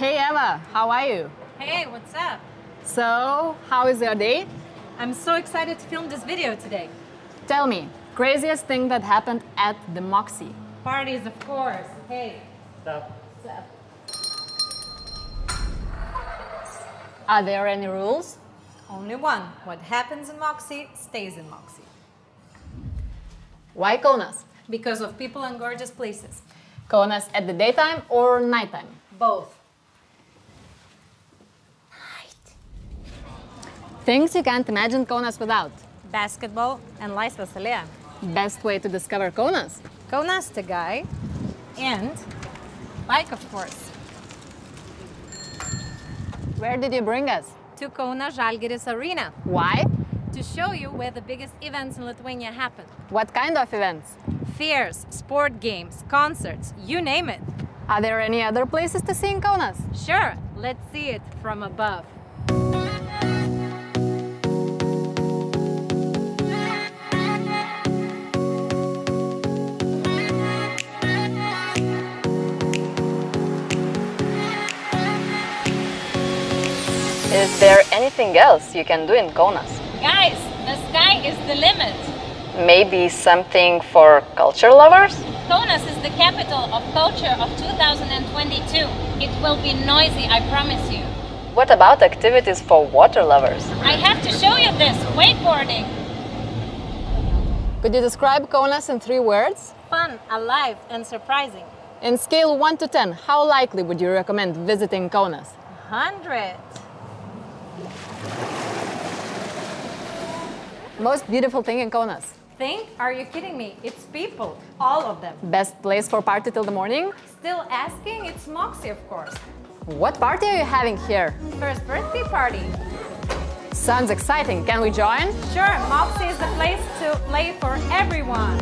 Lisa, how are you? Hey, what's up? So, how is your day? I'm so excited to film this video today. Tell me, craziest thing that happened at the Moxie. Parties, of course. Hey. Stop. Are there any rules? Only one. What happens in Moxie stays in Moxie. Why Kaunas? Because of people and gorgeous places. Kaunas at the daytime or nighttime? Both. Things you can't imagine Kaunas without. Basketball and Laisvės alėja. Best way to discover Kaunas. Kaunas guy. And bike, of course. Where did you bring us? To Kauna Žalgiris Arena. Why? To show you where the biggest events in Lithuania happen. What kind of events? Fairs, sport games, concerts, you name it. Are there any other places to see in Kaunas? Sure, let's see it from above. Is there anything else you can do in Kaunas? Guys, the sky is the limit. Maybe something for culture lovers? Kaunas is the capital of culture of 2022. It will be noisy, I promise you. What about activities for water lovers? I have to show you this wakeboarding. Could you describe Kaunas in three words? Fun, alive, and surprising. In scale 1 to 10, how likely would you recommend visiting Kaunas? 100. Most beautiful thing in Kaunas? Think? Are you kidding me? It's people, all of them. Best place for party till the morning? Still asking? It's Moxie, of course. What party are you having here? First birthday party. Sounds exciting. Can we join? Sure, Moxie is the place to play for everyone.